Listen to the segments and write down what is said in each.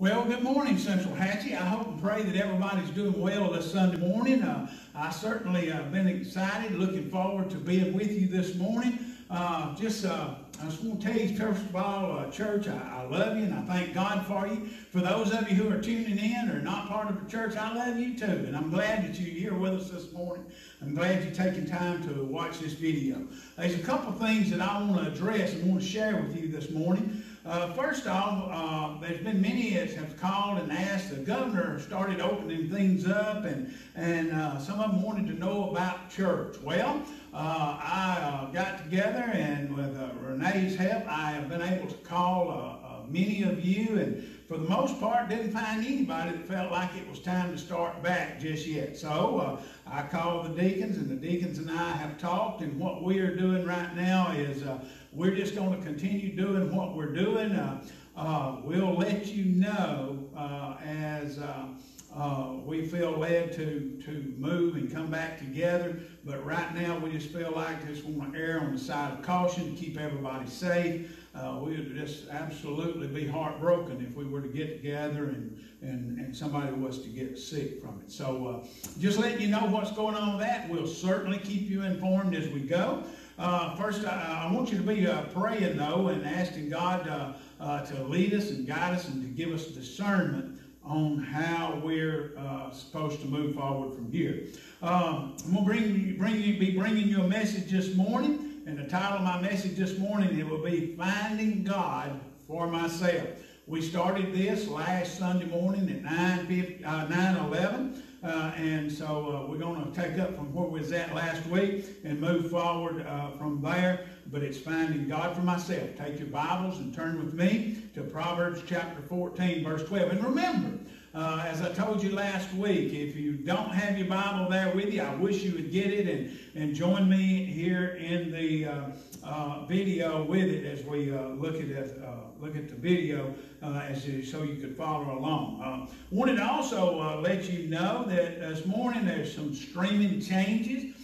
Well, good morning, Centralhatchee. I hope and pray that everybody's doing well this Sunday morning. Uh, I certainly have uh, been excited, looking forward to being with you this morning. Uh, just, uh, I just want to tell you, first of all, uh, church, I, I, love you and I thank God for you. For those of you who are tuning in or not part of the church, I love you too. And I'm glad that you're here with us this morning. I'm glad you're taking time to watch this video. There's a couple things that I want to address and want to share with you this morning. Uh, first off, uh, there's been many that have called and asked. The governor started opening things up, and and uh, some of them wanted to know about church. Well, uh, I uh, got together, and with uh, Renee's help, I have been able to call many of you, and for the most part, didn't find anybody that felt like it was time to start back just yet. So I called the deacons, and the deacons and I have talked, and what we are doing right now is we're just going to continue doing what we're doing. Uh, uh, we'll let you know uh, as uh, uh, we feel led to, to move and come back together. But right now, we just feel like just want to err on the side of caution to keep everybody safe. Uh, we would just absolutely be heartbroken if we were to get together and, and, and somebody was to get sick from it. So just letting you know what's going on with that. We'll certainly keep you informed as we go. Uh, first, I, I, want you to be uh, praying, though, and asking God uh, uh, to lead us and guide us and to give us discernment on how we're uh, supposed to move forward from here. Um, I'm going to bring, you, be bringing you a message this morning, and the title of my message this morning, it will be Finding God for Myself. We started this last Sunday morning at 9, uh, 9 11. Uh, and so uh, we're going to take up from where we was at last week and move forward uh, from there. But it's finding God for myself. Take your Bibles and turn with me to Proverbs chapter 14, verse 12. And remember, uh, as I told you last week, if you don't have your Bible there with you, I wish you would get it and, and join me here in the uh, uh, video with it as we uh, look at it, uh, look at the video uh, as so you could follow along. wanted to also let you know that this morning there's some streaming changes.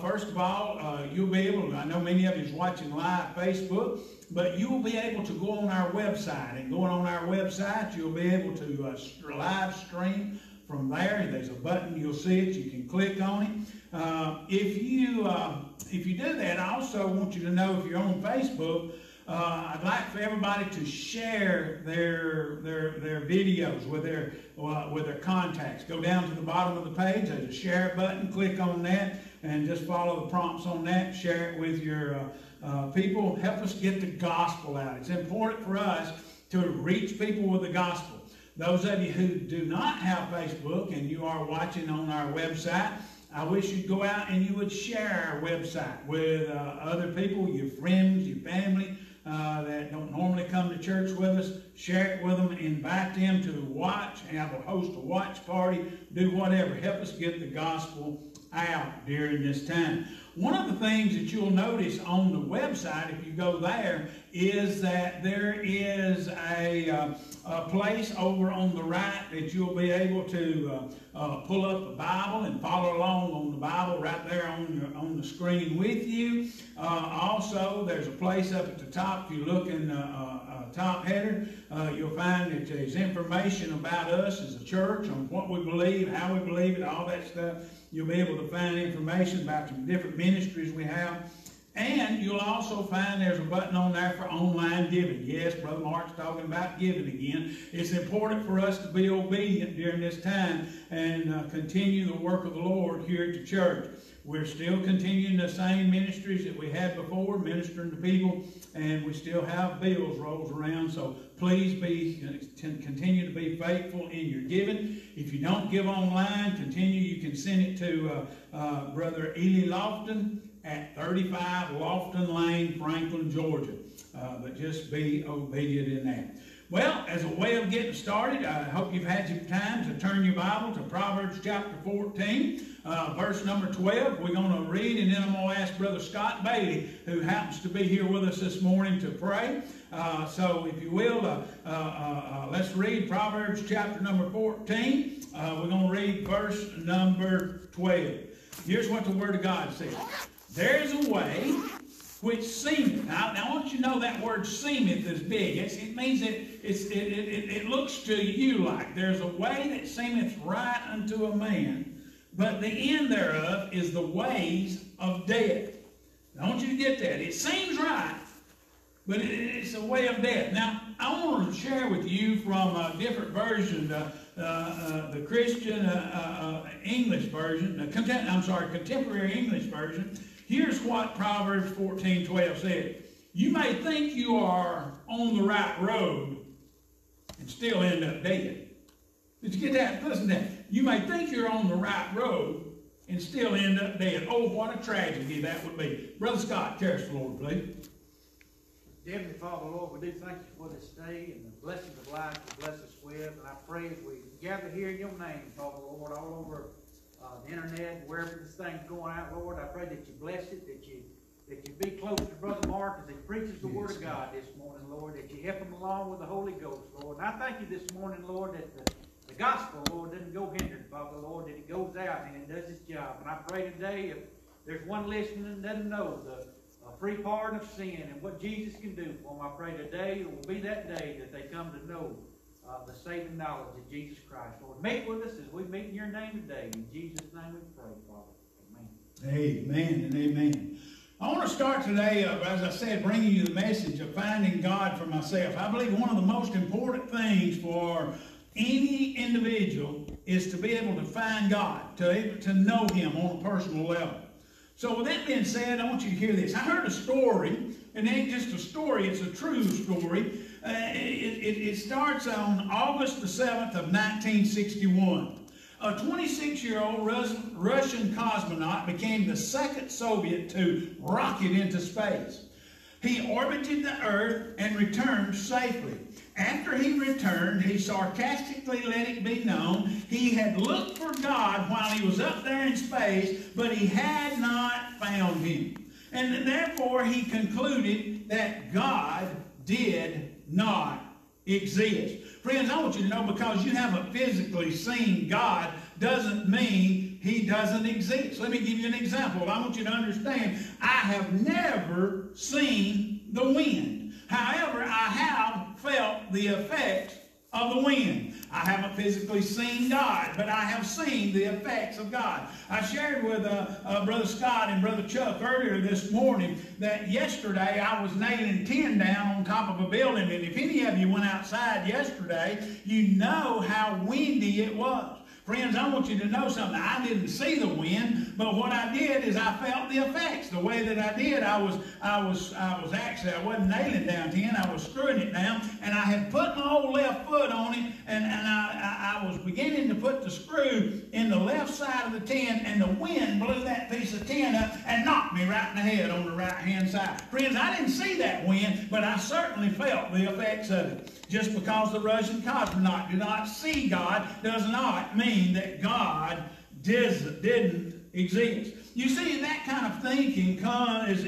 first of all, you'll be able to, I know many of you is watching live Facebook, but you will be able to go on our website. And going on our website, you'll be able to uh, live stream from there. There's a button, you'll see it, you can click on it. Uh, if, you, uh, if you do that, I also want you to know if you're on Facebook, uh, I'd like for everybody to share their their their videos with their uh, with their contacts. Go down to the bottom of the page. There's a share button. Click on that and just follow the prompts on that. Share it with your uh, uh, people. Help us get the gospel out. It's important for us to reach people with the gospel. Those of you who do not have Facebook and you are watching on our website, I wish you'd go out and you would share our website with uh, other people, your friends, your family uh, that don't normally come to church with us. Share it with them, invite them to watch, have a host a watch party, do whatever. Help us get the gospel out during this time. One of the things that you'll notice on the website, if you go there, is that there is a, uh, a place over on the right that you'll be able to uh, uh, pull up the Bible and follow along on the Bible right there on, your, on the screen with you. Uh, also, there's a place up at the top, if you look in the uh, uh, top header, you'll find that there's information about us as a church, on what we believe, how we believe it, all that stuff. You'll be able to find information about the different ministries we have. And you'll also find there's a button on there for online giving. Yes, Brother Mark's talking about giving again. It's important for us to be obedient during this time and uh, continue the work of the Lord here at the church. We're still continuing the same ministries that we had before, ministering to people, and we still have bills rolls around. So please be continue to be faithful in your giving. If you don't give online, continue. You can send it to uh, uh, Brother Ely Lofton at 35 Lofton Lane, Franklin, Georgia. Uh, but just be obedient in that. Well, as a way of getting started, I hope you've had some time to turn your Bible to Proverbs chapter 14, uh, verse number 12. We're going to read, and then I'm going to ask Brother Scott Bailey, who happens to be here with us this morning, to pray. Uh, so, if you will, uh, uh, uh let's read Proverbs chapter number 14. Uh, we're going to read verse number 12. Here's what the Word of God says. There is a way which seemeth. Now, now I want you to know that word seemeth is big. It's, it means it, it's, it, it, it looks to you like there's a way that seemeth right unto a man, but the end thereof is the ways of death. I want you to get that. It seems right, but it, it's a way of death. Now, I want to share with you from a different version, uh, uh, the Christian uh, uh, uh, English version, I'm sorry, contemporary English version. Here's what Proverbs 14, 12 said. You may think you are on the right road and still end up dead. Did you get that? Listen to that. You may think you're on the right road and still end up dead. Oh, what a tragedy that would be. Brother Scott, us the Lord, please. Heavenly Father, Lord, we do thank you for this day and the blessings of life you bless us with. And I pray as we gather here in your name, Father, Lord, all over uh, the internet, wherever this thing's going out, Lord, I pray that you bless it, that you that you be close to Brother Mark as he preaches the yes, Word of God this morning, Lord, that you help him along with the Holy Ghost, Lord. And I thank you this morning, Lord, that the, the gospel, Lord, doesn't go hindered, Father, Lord, that it goes out and it does its job. And I pray today if there's one listening and doesn't know the uh, free pardon of sin and what Jesus can do for them, I pray today it will be that day that they come to know uh, the saving knowledge of Jesus Christ. Lord, meet with us as we meet in your name today. In Jesus' name we pray, Father. Amen. Amen and amen. I want to start today, uh, as I said, bringing you the message of finding God for myself. I believe one of the most important things for any individual is to be able to find God, to, to know Him on a personal level. So with that being said, I want you to hear this. I heard a story, and it ain't just a story, it's a true story. Uh, it, it, it starts on August the 7th of 1961. A 26-year-old Russian cosmonaut became the second Soviet to rocket into space. He orbited the Earth and returned safely. After he returned, he sarcastically let it be known he had looked for God while he was up there in space, but he had not found him. And therefore, he concluded that God did not exist. Friends, I want you to know because you haven't physically seen God doesn't mean he doesn't exist. Let me give you an example. I want you to understand, I have never seen the wind. However, I have felt the effects of the wind. I haven't physically seen God, but I have seen the effects of God. I shared with uh, uh, Brother Scott and Brother Chuck earlier this morning that yesterday I was nailing tin down on top of a building, and if any of you went outside yesterday, you know how windy it was. Friends, I want you to know something. I didn't see the wind, but what I did is I felt the effects. The way that I did, I was, I was, I was actually, I wasn't nailing down tin, I was screwing it down, and I had put my old left foot on it, and, and I, I, I was beginning to put the screw in the left side of the tin, and the wind blew that piece of tin up and knocked me right in the head on the right-hand side. Friends, I didn't see that wind, but I certainly felt the effects of it. Just because the Russian cosmonaut did not see God does not mean that God didn't exist. You see, that kind of thinking comes,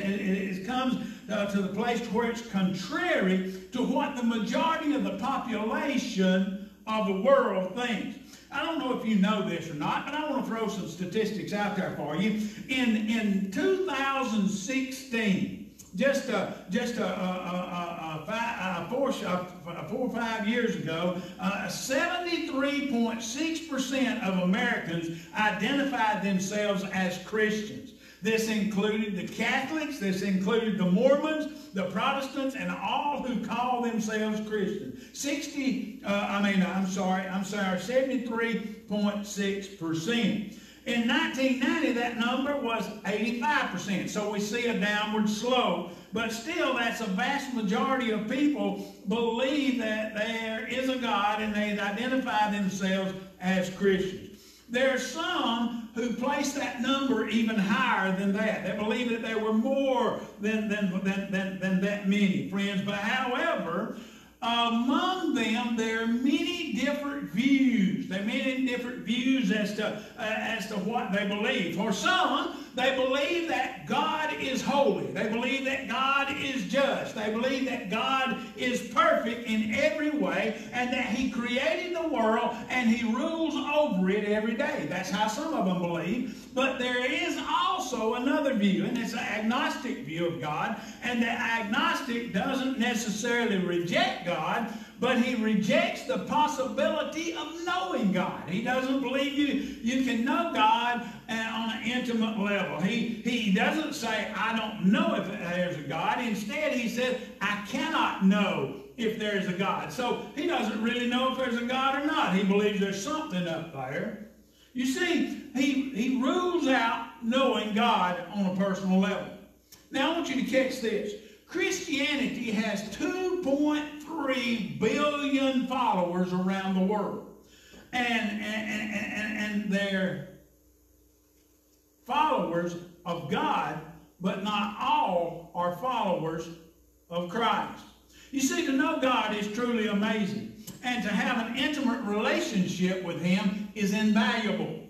comes uh, to the place where it's contrary to what the majority of the population of the world thinks. I don't know if you know this or not, but I want to throw some statistics out there for you. In, in 2016, just a, just a, a, a, five, four, four or five years ago, 73.6% uh, of Americans identified themselves as Christians. This included the Catholics, this included the Mormons, the Protestants, and all who call themselves Christians. 60, uh, I mean, I'm sorry, I'm sorry, 73.6%. In 1990, that number was 85%. So we see a downward slope. But still, that's a vast majority of people believe that there is a God and they identify themselves as Christians. There are some who place that number even higher than that. They believe that there were more than, than, than, than, than that many, friends. But however, among them, there are many different views. There are many different views as to, uh, as to what they believe. For some, they believe that God is holy. They believe that God is just. They believe that God is perfect in every way and that he created the world and he rules over it every day. That's how some of them believe. But there is also another view, and it's an agnostic view of God. And the agnostic doesn't necessarily reject God, but he rejects the possibility of knowing God. He doesn't believe you, you can know God uh, on an intimate level. He, he doesn't say, I don't know if there's a God. Instead, he said, I cannot know if there's a God. So he doesn't really know if there's a God or not. He believes there's something up there. You see, he, he rules out knowing God on a personal level. Now, I want you to catch this. Christianity has 2.3 billion followers around the world. And, and, and, and they're followers of God, but not all are followers of Christ. You see, to know God is truly amazing. And to have an intimate relationship with Him is invaluable.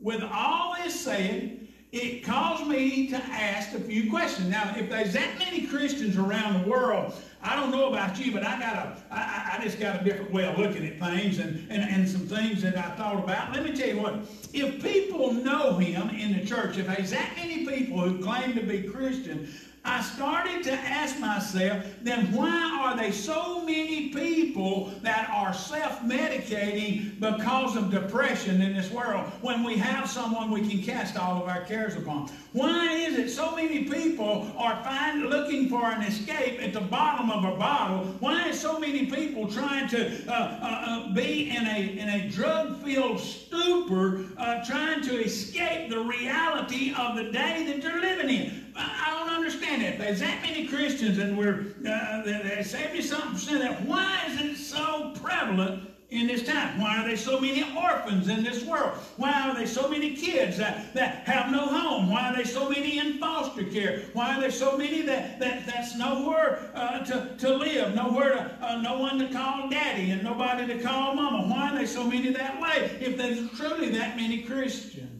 With all this said, it caused me to ask a few questions. Now, if there's that many Christians around the world, I don't know about you, but I got a, I, I just got a different way of looking at things and, and, and some things that I thought about. Let me tell you what, if people know him in the church, if there's that many people who claim to be Christian, I started to ask myself, then why are there so many people that are self-medicating because of depression in this world when we have someone we can cast all of our cares upon? Why is it so many people are find, looking for an escape at the bottom of a bottle? Why is so many people trying to uh, uh, uh, be in a, in a drug-filled stupor, uh, trying to escape the reality of the day that they're living in? I don't understand it. There's that many Christians, and we're uh, 70 something percent of that. Why is it so prevalent in this time? Why are there so many orphans in this world? Why are there so many kids that, that have no home? Why are there so many in foster care? Why are there so many that, that that's nowhere uh, to, to live, nowhere to, uh, no one to call daddy and nobody to call mama? Why are there so many that way if there's truly that many Christians?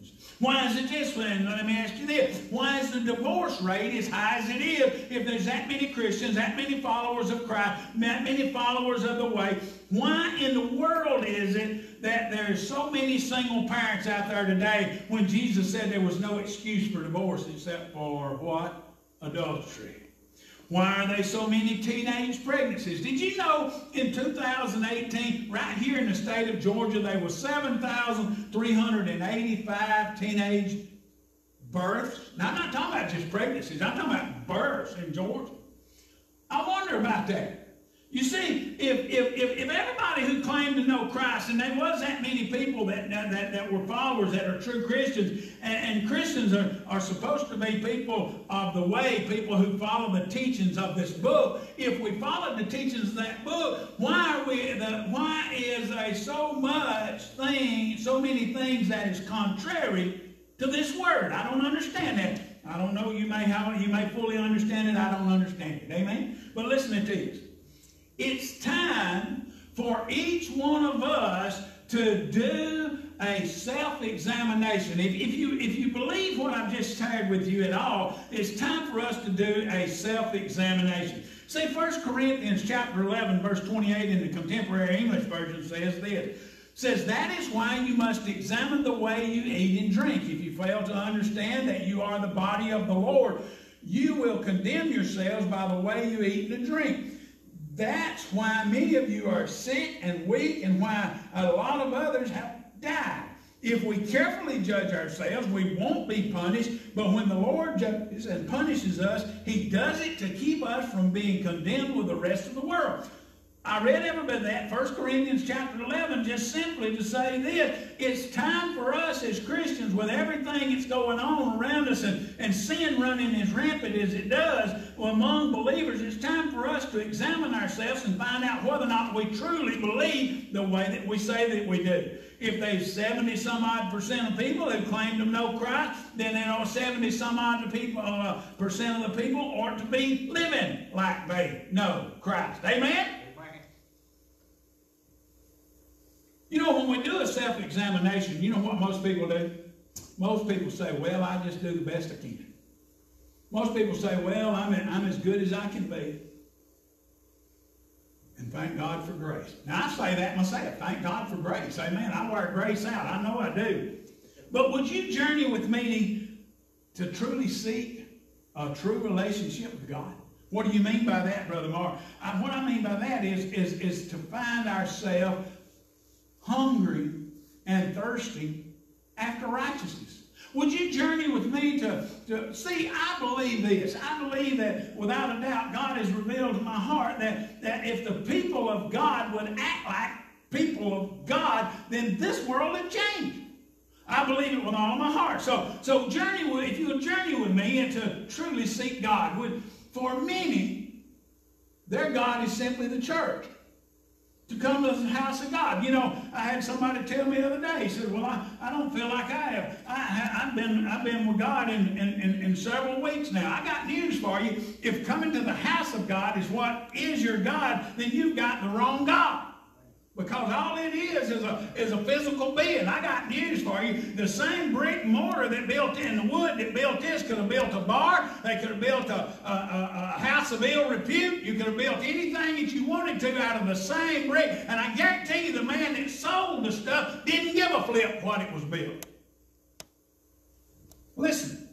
Why is it this way? Let me ask you this. Why is the divorce rate as high as it is if there's that many Christians, that many followers of Christ, that many followers of the way? Why in the world is it that there's so many single parents out there today when Jesus said there was no excuse for divorce except for what? Adultery. Why are there so many teenage pregnancies? Did you know in 2018, right here in the state of Georgia, there were 7,385 teenage births? Now, I'm not talking about just pregnancies. I'm talking about births in Georgia. I wonder about that. You see, if, if, if, if, everybody who claimed to know Christ, and there was that many people that, that, that were followers that are true Christians, and, and, Christians are, are supposed to be people of the way, people who follow the teachings of this book. If we followed the teachings of that book, why we the, why is there so much thing, so many things that is contrary to this word? I don't understand that. I don't know, you may have you may fully understand it, I don't understand it. Amen? But listen to this. It's time for each one of us to do a self-examination. If, if, you, if you believe what I've just shared with you at all, it's time for us to do a self-examination. See, 1 Corinthians chapter 11, verse 28 in the contemporary English version says this. Says, that is why you must examine the way you eat and drink. If you fail to understand that you are the body of the Lord, you will condemn yourselves by the way you eat and drink. That's why many of you are sick and weak and why a lot of others have died. If we carefully judge ourselves, we won't be punished. But when the Lord judges and punishes us, He does it to keep us from being condemned with the rest of the world. I read every bit that, 1 Corinthians chapter 11, just simply to say this. It's time for us as Christians, with everything that's going on around us and, and sin running as rampant as it does among believers, it's time for us to examine ourselves and find out whether or not we truly believe the way that we say that we do. If there's 70 some odd percent of people who claim to know Christ, then there are 70 some odd people, uh, percent of the people ought to be living like they know Christ. Amen? You know, when we do a self-examination, you know what most people do? Most people say, well, I just do the best I can. Most people say, well, I'm, I'm as good as I can be. And thank God for grace. Now, I say that myself. Thank God for grace. Amen. I wear grace out. I know I do. But would you journey with me to truly seek a true relationship with God? What do you mean by that, Brother Mark? I, what I mean by that is, is, is to find ourselves hungry and thirsty after righteousness. Would you journey with me to, to see? I believe this. I believe that without a doubt, God has revealed to my heart that, that if the people of God would act like people of God, then this world would change. I believe it with all my heart. So, so journey with, if you would journey with me and to truly seek God, would for many, their God is simply the church to come to the house of God. You know, I had somebody tell me the other day, he said, well, I, I don't feel like I have. I, have been, I've been with God in, in, in, in, several weeks now. I got news for you. If coming to the house of God is what is your God, then you've got the wrong God. Because all it is is a, is a physical being. I got news for you. The same brick mortar that built in the wood that built this could have built a bar. They could have built a, a, a, a house of ill repute. You could have built anything that you wanted to out of the same brick. And I guarantee you the man that sold the stuff didn't give a flip what it was built. Listen,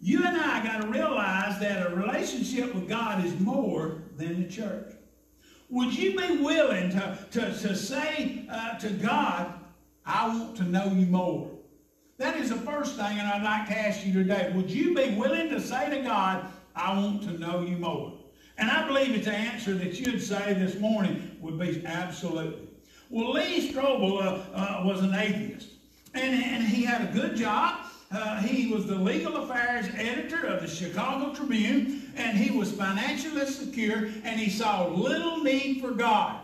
you and I got to realize that a relationship with God is more than the church. Would you be willing to, to, to say uh, to God, I want to know you more? That is the first thing, and I'd like to ask you today. Would you be willing to say to God, I want to know you more? And I believe it's the answer that you'd say this morning would be absolutely. Well, Lee Strobel uh, uh, was an atheist, and, and he had a good job. Uh, he was the legal affairs editor of the Chicago Tribune, and he was financially secure, and he saw little need for God.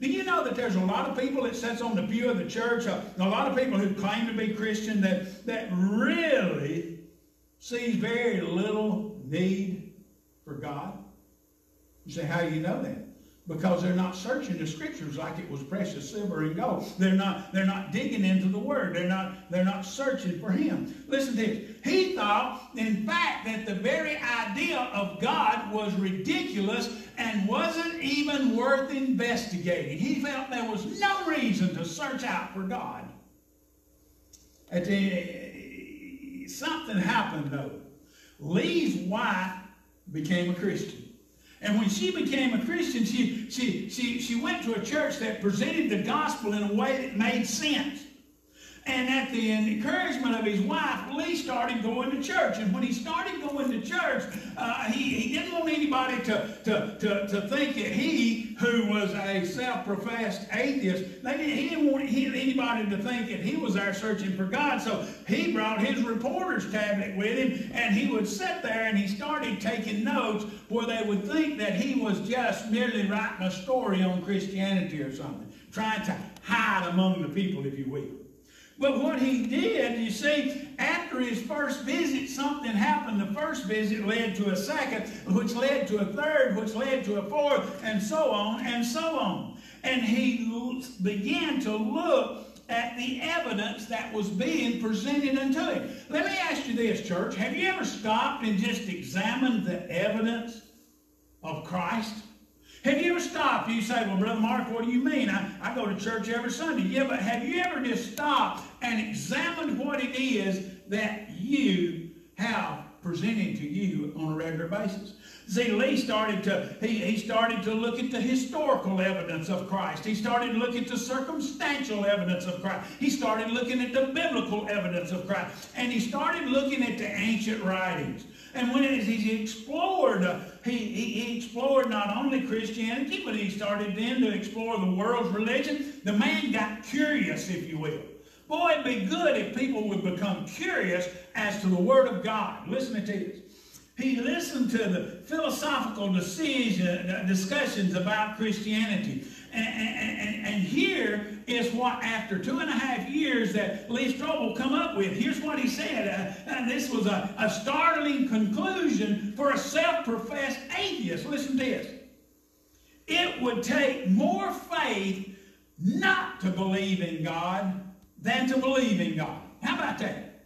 Do you know that there's a lot of people that sits on the pew of the church, uh, a lot of people who claim to be Christian that, that really sees very little need for God? You say, how do you know that? Because they're not searching the scriptures like it was precious silver and gold. They're not, they're not digging into the word. They're not, they're not searching for him. Listen to this. He thought, in fact, that the very idea of God was ridiculous and wasn't even worth investigating. He felt there was no reason to search out for God. At the, uh, something happened though. Lee's wife became a Christian. And when she became a Christian, she, she, she, she went to a church that presented the gospel in a way that made sense. And at the encouragement of his wife, Lee started going to church. And when he started going to church, uh, he, he didn't want anybody to, to, to, to think that he, who was a self-professed atheist, they didn't, he didn't want anybody to think that he was there searching for God. So he brought his reporter's tablet with him, and he would sit there and he started taking notes where they would think that he was just merely writing a story on Christianity or something, trying to hide among the people, if you will. But what he did, you see, after his first visit, something happened. The first visit led to a second, which led to a third, which led to a fourth, and so on and so on. And he began to look at the evidence that was being presented unto him. Let me ask you this, church. Have you ever stopped and just examined the evidence of Christ? Have you ever stopped? You say, well, Brother Mark, what do you mean? I, I go to church every Sunday. Yeah, but have you ever just stopped and examined what it is that you have presented to you on a regular basis? See, Lee started to, he, he started to look at the historical evidence of Christ. He started to look at the circumstantial evidence of Christ. He started looking at the biblical evidence of Christ. And he started looking at the ancient writings. And when he explored, he, he, he, explored not only Christianity, but he started then to explore the world's religion. The man got curious, if you will. Boy, it'd be good if people would become curious as to the Word of God. Listen to this. He listened to the philosophical decision, uh, discussions about Christianity. And, and, and, here is what, after two and a half years, that Lee Strobel come up with. Here's what he said. Uh, this was a, a startling conclusion for a self-professed atheist. Listen to this. It would take more faith not to believe in God than to believe in God. How about that?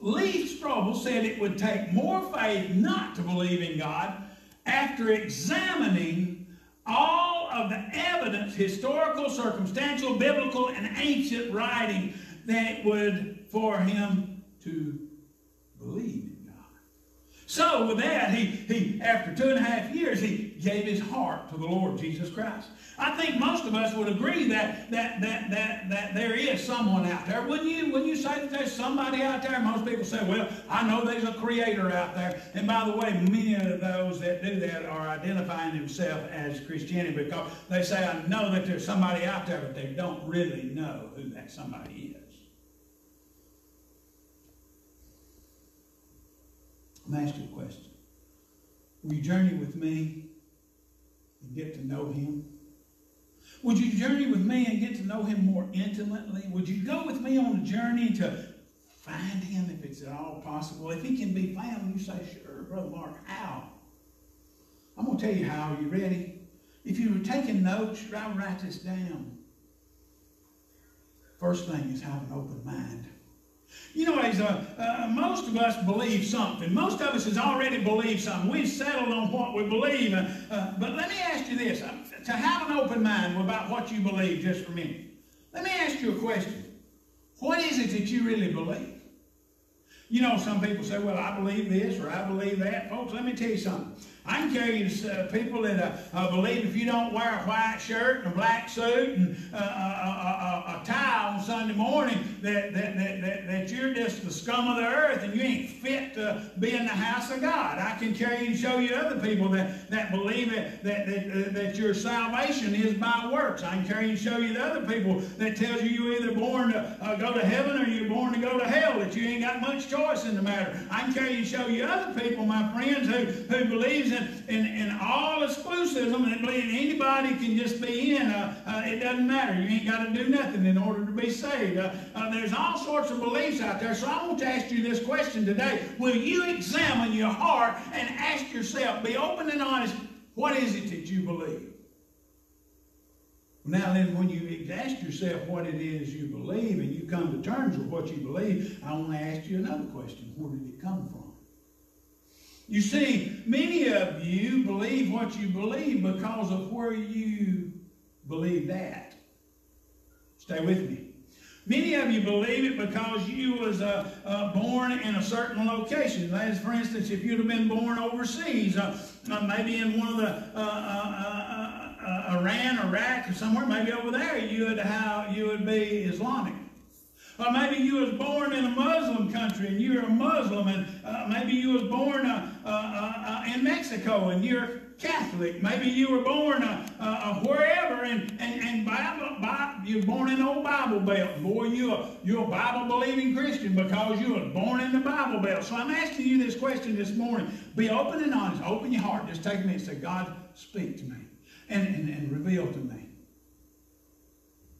Lee Strobel said it would take more faith not to believe in God after examining all of the evidence, historical, circumstantial, biblical, and ancient writing that would for him to believe. So with that, he, he after two and a half years, he gave his heart to the Lord Jesus Christ. I think most of us would agree that that that that that there is someone out there. Wouldn't you? Wouldn't you say that there's somebody out there? Most people say, "Well, I know there's a creator out there." And by the way, many of those that do that are identifying themselves as Christianity because they say, "I know that there's somebody out there," but they don't really know who that somebody is. I'm a question. Will you journey with me and get to know him? Would you journey with me and get to know him more intimately? Would you go with me on a journey to find him if it's at all possible? If he can be found, you say, sure, Brother Mark, how? I'm going to tell you how. Are you ready? If you were taking notes, I'll write this down. First thing is have an open mind. You know, as uh, uh, most of us believe something. Most of us has already believed something. We've settled on what we believe. Uh, uh but let me ask you this: uh, to have an open mind about what you believe, just for a minute. Let me ask you a question: What is it that you really believe? You know, some people say, "Well, I believe this" or "I believe that." Folks, let me tell you something. I can carry you uh, people that uh, uh, believe if you don't wear a white shirt and a black suit and uh, uh, uh, a tie on Sunday morning, that, that, that, that, that you're just the scum of the earth and you ain't fit to be in the house of God. I can carry you and show you other people that, that believe it, that, that, that your salvation is by works. I can carry you and show you the other people that tells you you're either born to go to heaven or you're born to go to hell, that you ain't got much choice in the matter. I can carry you and show you other people, my friends, who, who believes in in, all exclusivism and anybody can just be in, uh, uh, it doesn't matter. You ain't got to do nothing in order to be saved. Uh, uh, there's all sorts of beliefs out there. So I want to ask you this question today. Will you examine your heart and ask yourself, be open and honest, what is it that you believe? Now then, when you ask yourself what it is you believe and you come to terms with what you believe, I want to ask you another question. Where did it come from? You see, many of you believe what you believe because of where you believe that. Stay with me. Many of you believe it because you was uh, uh, born in a certain location. That is, for instance, if you'd have been born overseas, uh, uh maybe in one of the uh, uh, Iran, Iraq, or somewhere, maybe over there, you would have you would be Islamic. Or maybe you was born in a Muslim country and you're a Muslim, and maybe you was born uh, uh, uh, in Mexico and you're Catholic. Maybe you were born uh, wherever, and and, and Bible, Bible, you're born in the old Bible Belt. Boy, you a you're a Bible believing Christian because you were born in the Bible Belt. So I'm asking you this question this morning. Be open and honest. Open your heart. Just take a minute and say, God, speak to me, and, and, and reveal to me.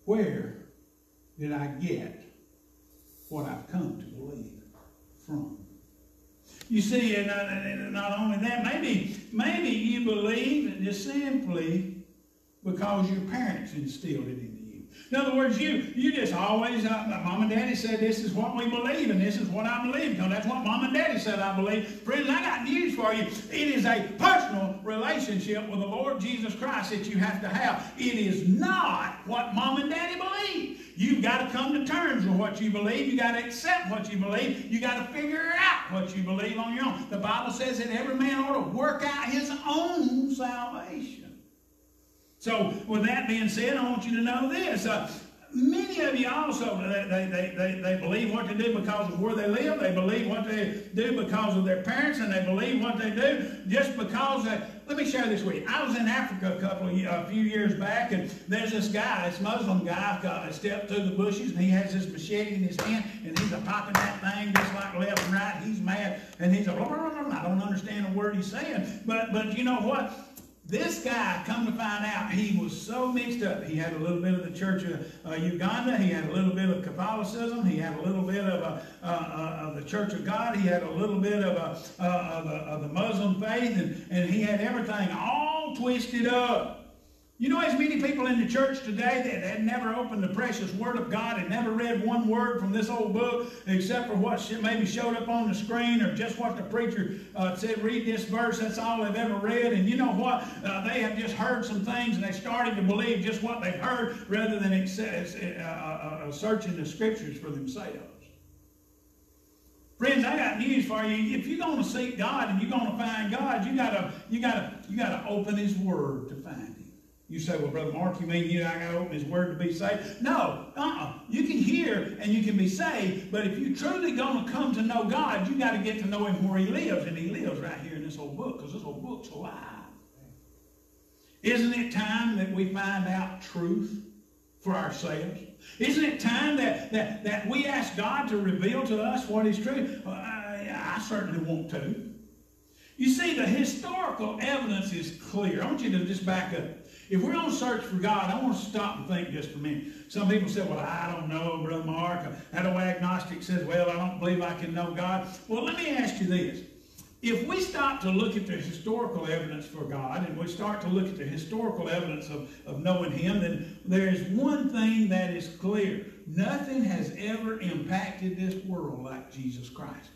Where did I get what I've come to believe from. You see, and not only that, maybe, maybe you believe just simply because your parents instilled it in you. In other words, you you just always, uh, mom and daddy said this is what we believe and this is what I believe because that's what mom and daddy said I believe. Friends, I got news for you. It is a personal relationship with the Lord Jesus Christ that you have to have. It is not what mom and daddy believe. You've got to come to terms with what you believe. You've got to accept what you believe. You've got to figure out what you believe on your own. The Bible says that every man ought to work out his own salvation. So, with that being said, I want you to know this. Uh, Many of you also, they, they, they, they believe what they do because of where they live. They believe what they do because of their parents, and they believe what they do just because they, let me share this with you. I was in Africa a couple of a few years back, and there's this guy, this Muslim guy, got stepped through the bushes, and he has this machete in his hand, and he's a popping that thing just like left and right. He's mad, and he's a. I don't understand a word he's saying, but but you know what? This guy, come to find out, he was so mixed up. He had a little bit of the Church of uh, Uganda. He had a little bit of Catholicism. He had a little bit of, uh, uh, uh of the Church of God. He had a little bit of, uh, of, the, of the Muslim faith. And, and he had everything all twisted up. You know, as many people in the church today that had never opened the precious Word of God and never read one word from this old book except for what maybe showed up on the screen or just what the preacher uh, said, read this verse, that's all they've ever read. And you know what? Uh, they have just heard some things and they started to believe just what they've heard rather than uh, uh, uh, searching the scriptures for themselves. Friends, I got news for you. If you're going to seek God and you're going to find God, you gotta, you gotta, you gotta open His Word to find. You say, well, Brother Mark, you mean you know, I got to open his word to be saved? No, uh-uh. You can hear and you can be saved, but if you're truly going to come to know God, you got to get to know him where he lives, and he lives right here in this old book, because this old book's alive. Isn't it time that we find out truth for ourselves? Isn't it time that, that, that we ask God to reveal to us what is true? Well, I, I certainly want to. You see, the historical evidence is clear. I want you to just back up. If we're to search for God, I want to stop and think just for a minute. Some people say, well, I don't know, Brother Mark. That old agnostic says, well, I don't believe I can know God. Well, let me ask you this. If we stop to look at the historical evidence for God and we start to look at the historical evidence of, of knowing Him, then there's one thing that is clear. Nothing has ever impacted this world like Jesus Christ.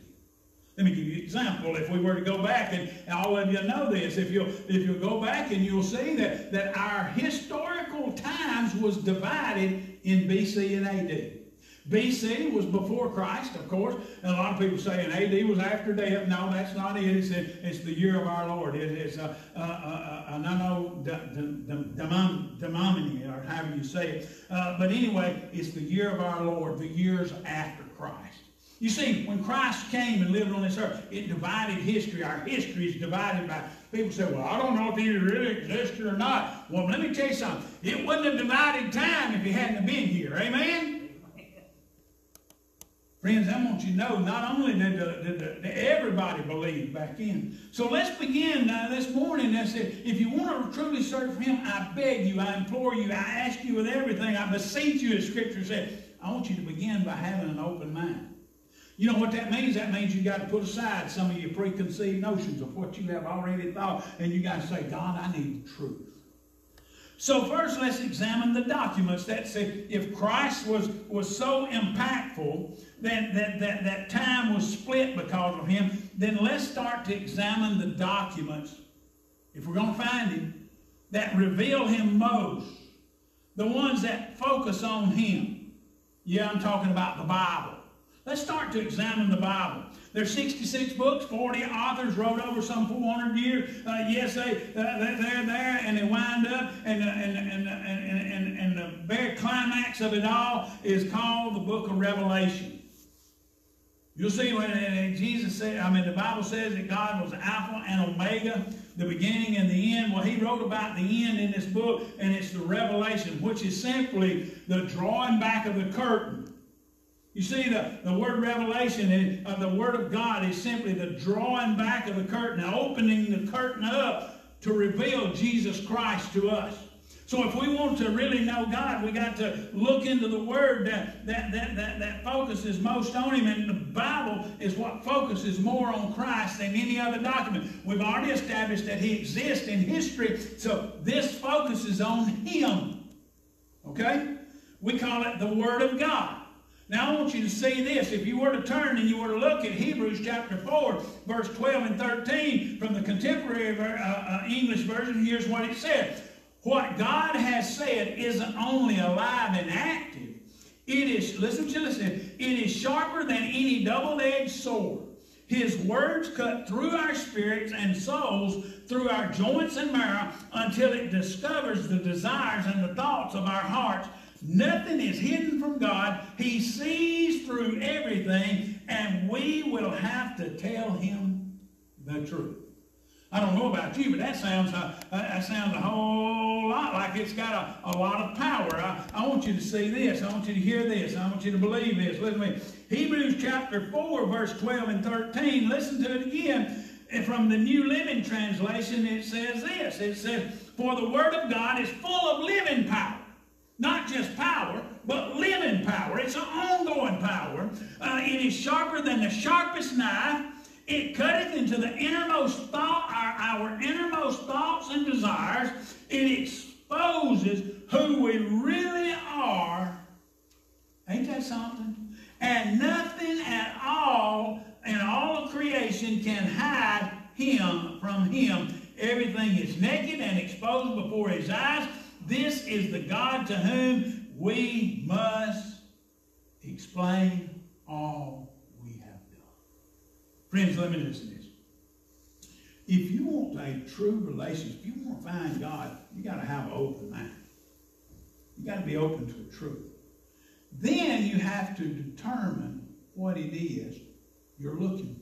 Let me give you an example. If we were to go back, and all of you know this, if you'll, if you'll go back and you'll see that, that our historical times was divided in BC and AD. BC was before Christ, of course, and a lot of people say and AD was after death. No, that's not it. It's, it's the year of our Lord. It is a, a, a, a demomini, or however you say it. Uh, but anyway, it's the year of our Lord, the years after Christ. You see, when Christ came and lived on this earth, it divided history. Our history is divided by people say, well, I don't know if he really existed or not. Well, let me tell you something. It wouldn't have divided time if he hadn't been here. Amen? Friends, I want you to know, not only did, the, did, the, did everybody believe back in. So let's begin uh, this morning. I said, if you want to truly for him, I beg you, I implore you, I ask you with everything, I beseech you, as Scripture said, I want you to begin by having an open mind. You know what that means? That means you got to put aside some of your preconceived notions of what you have already thought, and you got to say, God, I need the truth. So first, let's examine the documents that say if Christ was, was so impactful that, that, that, that time was split because of him, then let's start to examine the documents, if we're going to find him, that reveal him most. The ones that focus on him. Yeah, I'm talking about the Bible. Let's start to examine the Bible. There's 66 books, 40 authors wrote over some 400 years. Uh, yes, they, uh, they're there and they wind up, and, uh, and, and, and, and, and the very climax of it all is called the book of Revelation. You'll see when uh, Jesus said, I mean, the Bible says that God was Alpha and Omega, the beginning and the end. Well, he wrote about the end in this book, and it's the Revelation, which is simply the drawing back of the curtain you see, the, the word revelation of uh, the word of God is simply the drawing back of the curtain, opening the curtain up to reveal Jesus Christ to us. So if we want to really know God, we got to look into the Word that, that, that, that, that focuses most on Him. And the Bible is what focuses more on Christ than any other document. We've already established that He exists in history, so this focuses on Him. Okay? We call it the Word of God. Now I want you to see this. If you were to turn and you were to look at Hebrews chapter 4, verse 12 and 13 from the contemporary uh, uh, English version, here's what it says. What God has said isn't only alive and active. It is, listen to this, it is sharper than any double-edged sword. His words cut through our spirits and souls, through our joints and marrow, until it discovers the desires and the thoughts of our hearts. Nothing is hidden from God. He sees through everything, and we will have to tell him the truth. I don't know about you, but that sounds uh, that sounds a whole lot like it's got a, a lot of power. I, I want you to see this. I want you to hear this. I want you to believe this. Listen to me. Hebrews chapter 4, verse 12 and 13. Listen to it again. And From the New Living Translation, it says this. It says, For the Word of God is full of living power not just power, but living power. It's an ongoing power. Uh, it is sharper than the sharpest knife. It cutteth into the innermost thought, our, our innermost thoughts and desires. It exposes who we really are. Ain't that something? And nothing at all in all of creation can hide him from him. Everything is naked and exposed before his eyes. This is the God to whom we must explain all we have done. Friends, let me listen to this. If you want a true relationship, if you want to find God, you got to have an open mind. You got to be open to the truth. Then you have to determine what it is you're looking for.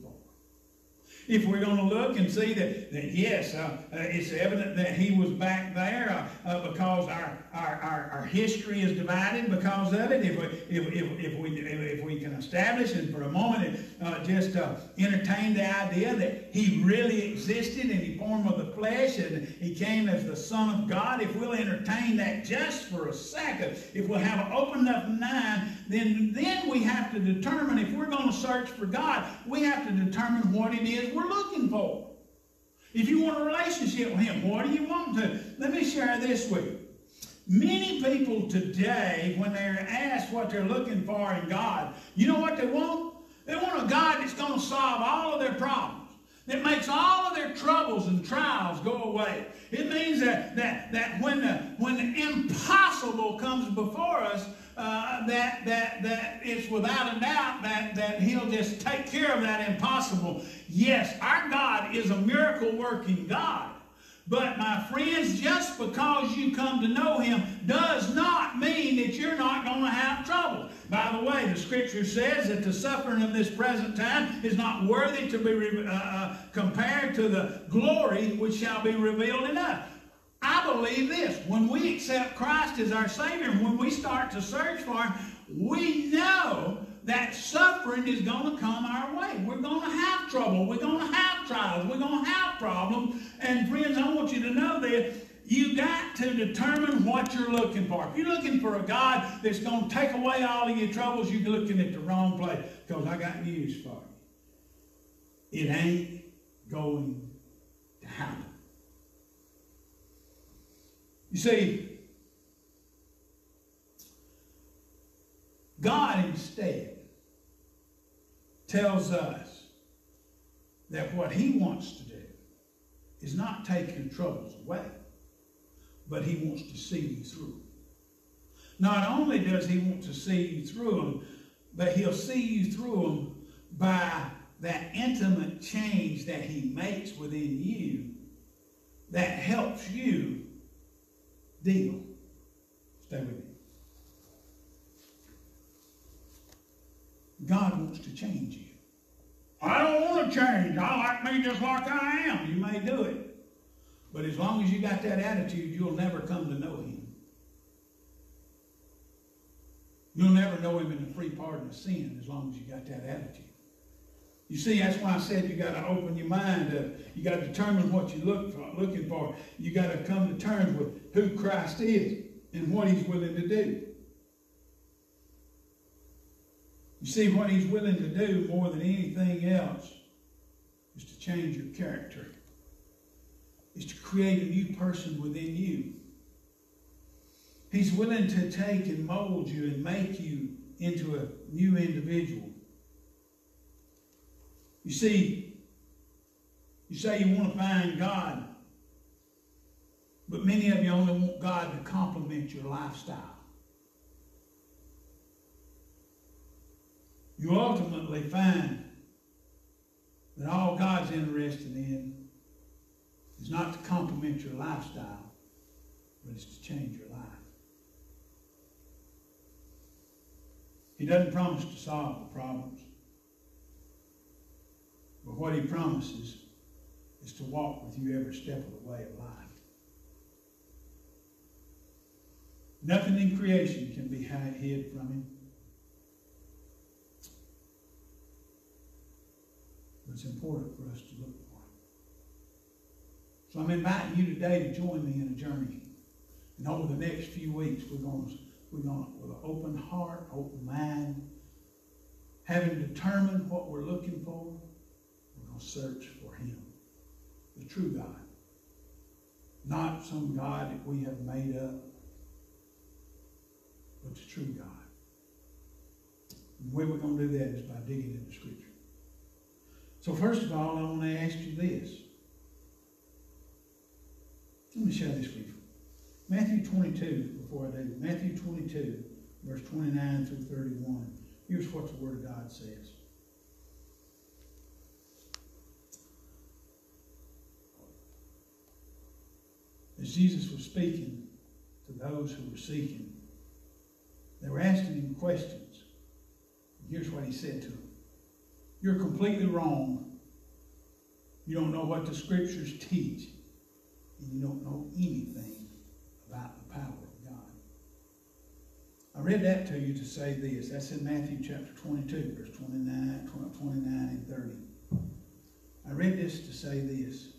If we're going to look and see that, that yes, uh, uh, it's evident that he was back there uh, uh, because our, our, our, our, history is divided because of it. If we, if, if, if we, if we can establish and for a moment uh, just uh, entertain the idea that he really existed in the form of the flesh and he came as the Son of God, if we'll entertain that just for a second, if we'll have an open enough mind, then, then we have to determine if we're going to search for God, we have to determine what it is we're looking for. If you want a relationship with Him, what do you want to? Let me share this with you. Many people today, when they're asked what they're looking for in God, you know what they want? They want a God that's going to solve all of their problems. That makes all of their troubles and trials go away. It means that, that, that when, the, when the impossible comes before us, uh, that, that, that it's without a doubt that, that he'll just take care of that impossible. Yes, our God is a miracle working God. But my friends, just because you come to know him does not mean that you're not going to have trouble. By the way, the scripture says that the suffering of this present time is not worthy to be uh, uh, compared to the glory which shall be revealed in us. I believe this. When we accept Christ as our Savior, when we start to search for Him, we know that suffering is going to come our way. We're going to have trouble. We're going to have trials. We're going to have problems. And friends, I want you to know that you got to determine what you're looking for. If you're looking for a God that's going to take away all of your troubles, you're looking at the wrong place. Because I got news for you. It ain't going to happen. You see, God instead tells us that what he wants to do is not take your troubles away, but he wants to see you through. Not only does he want to see you through them, but he'll see you through them by that intimate change that he makes within you that helps you deal. Stay with me. God wants to change you. I don't want to change. I like me just like I am. You may do it. But as long as you got that attitude, you'll never come to know him. You'll never know him in the free pardon of sin as long as you got that attitude. You see, that's why I said you got to open your mind up. You got to determine what you're look for, looking for. You got to come to terms with who Christ is and what he's willing to do. You see, what he's willing to do more than anything else is to change your character, is to create a new person within you. He's willing to take and mold you and make you into a new individual. You see, you say you want to find God, but many of you only want God to complement your lifestyle. You ultimately find that all God's interested in is not to complement your lifestyle, but it's to change your life. He doesn't promise to solve the problems. But what he promises is to walk with you every step of the way of life. Nothing in creation can be hid from him. But it's important for us to look for him. So I'm inviting you today to join me in a journey. And over the next few weeks, we're going to, we're going to, with an open heart, open mind, having determined what we're looking for, we're going to search for him, the true God. Not some God that we have made up, but the true God. And the way we're going to do that is by digging into Scripture. So first of all, I want to ask you this. Let me show this with you. Matthew 22, before I do, Matthew 22, verse 29 through 31. Here's what the Word of God says. As Jesus was speaking to those who were seeking, they were asking him questions. Here's what he said to them. You're completely wrong. You don't know what the scriptures teach. And you don't know anything about the power of God. I read that to you to say this. That's in Matthew chapter 22, verse 29, 29 and 30. I read this to say this.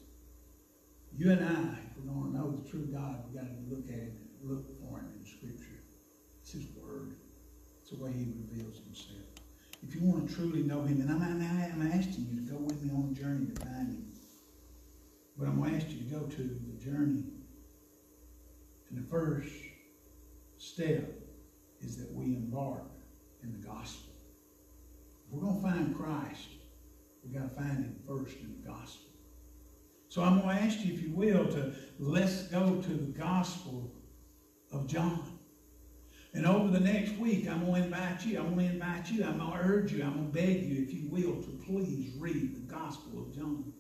You and I, if we're going to know the true God, we've got to look at him look for him in Scripture. It's his word. It's the way he reveals himself. If you want to truly know him, and I'm, I'm asking you to go with me on a journey to find him. But I'm going to ask you to go to the journey. And the first step is that we embark in the gospel. If we're going to find Christ, we've got to find him first in the gospel. So I'm going to ask you, if you will, to let's go to the gospel of John. And over the next week, I'm going to invite you, I'm going to invite you, I'm going to urge you, I'm going to beg you, if you will, to please read the Gospel of John.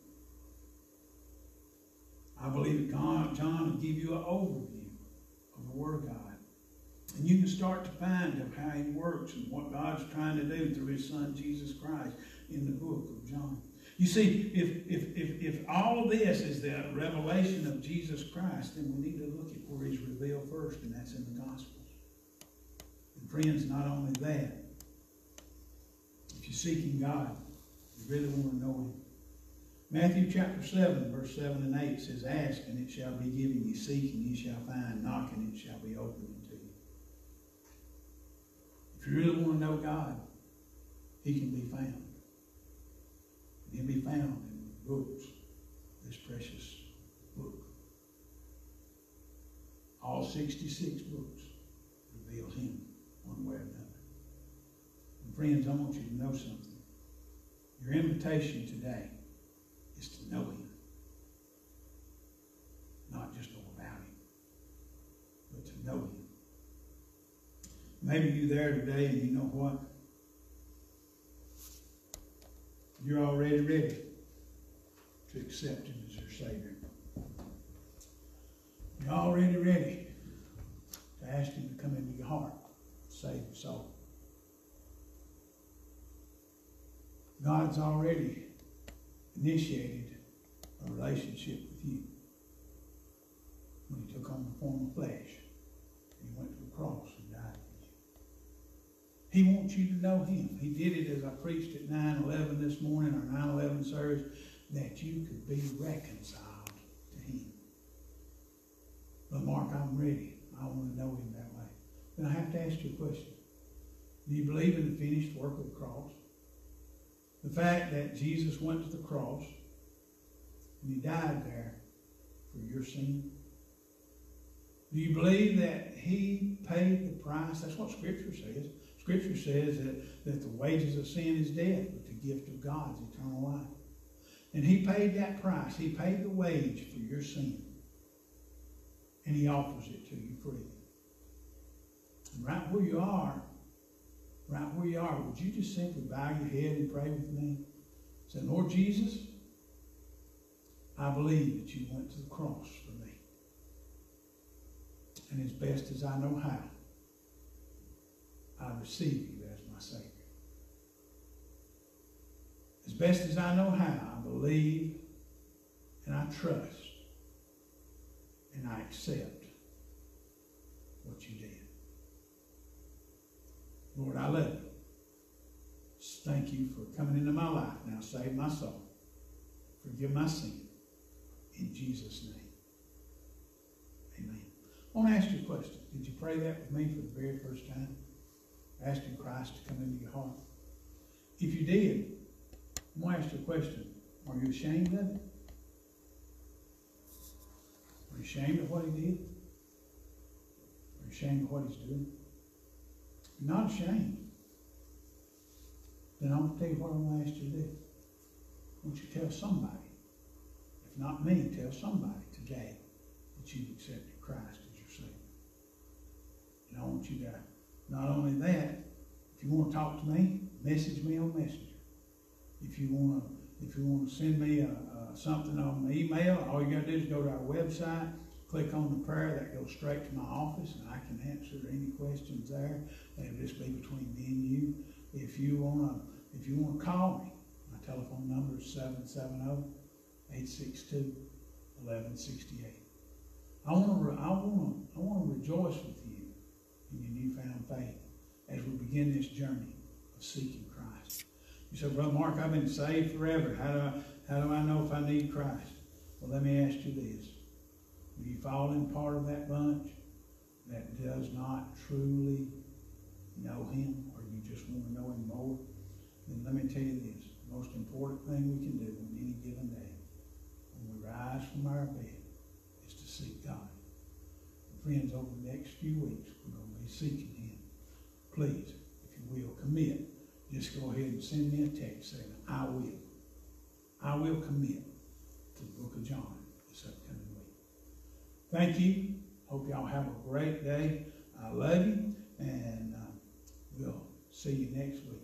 I believe that God, John will give you an overview of the Word of God. And you can start to find of how He works and what God's trying to do through His Son, Jesus Christ, in the book of John. You see, if, if, if, if all of this is the revelation of Jesus Christ, then we need to look at where He's revealed first, and that's in the Gospels. And friends, not only that, if you're seeking God, you really want to know Him. Matthew chapter 7, verse 7 and 8 says, Ask, and it shall be given you. Seek, and ye shall find. Knock, and it shall be opened unto you. If you really want to know God, He can be found. He'll be found in the books, this precious book. All 66 books reveal Him one way or another. And friends, I want you to know something. Your invitation today is to know Him. Not just know about Him, but to know Him. Maybe you're there today and you know what? You're already ready to accept Him as your Savior. You're already ready to ask Him to come into your heart, save your soul. God's already initiated a relationship with you when He took on the form of flesh and He went to the cross and died for you. He wants you to know Him. He did it as I preached at 9-11 this morning, our 9-11 service, that you could be reconciled to Him. But Mark, I'm ready. I want to know Him that way. Then I have to ask you a question. Do you believe in the finished work of the cross? The fact that Jesus went to the cross and He died there for your sin? Do you believe that He paid the price? That's what Scripture says. Scripture says that, that the wages of sin is death, but the gift of God is eternal life. And He paid that price. He paid the wage for your sin. And He offers it to you freely. Right where you are, right where you are, would you just simply bow your head and pray with me? Say, Lord Jesus, I believe that you went to the cross for me. And as best as I know how, I receive you as my Savior. As best as I know how, I believe and I trust and I accept what you did. Lord, I love you. Thank you for coming into my life. Now save my soul. Forgive my sin. In Jesus' name. Amen. I want to ask you a question. Did you pray that with me for the very first time? Asking Christ to come into your heart? If you did, I'm going to ask you a question. Are you ashamed of it? Are you ashamed of what he did? Are you ashamed of what he's doing? Not ashamed, then I'm gonna tell you what I'm gonna ask you to do. I want you to tell somebody, if not me, tell somebody today that you've accepted Christ as your Savior. And I want you to, not only that, if you wanna talk to me, message me on Messenger. If you wanna, if you wanna send me a, a, something on email, all you gotta do is go to our website, click on the prayer, that goes straight to my office, and I can answer any questions there. It'll just be between me and you. If you wanna, if you wanna call me, my telephone number is seven seven oh eight six two eleven sixty-eight. I wanna, I wanna, I wanna rejoice with you in your newfound faith as we begin this journey of seeking Christ. You say, Brother Mark, I've been saved forever. How do I, how do I know if I need Christ? Well, let me ask you this. Do you fall in part of that bunch that does not truly know Him, or you just want to know Him more? Then let me tell you this. The most important thing we can do on any given day when we rise from our bed is to seek God. And friends, over the next few weeks, we're going to be seeking Him. Please, if you will, commit. Just go ahead and send me a text saying, I will. I will commit to the book of John. Thank you. Hope y'all have a great day. I love you, and uh, we'll see you next week.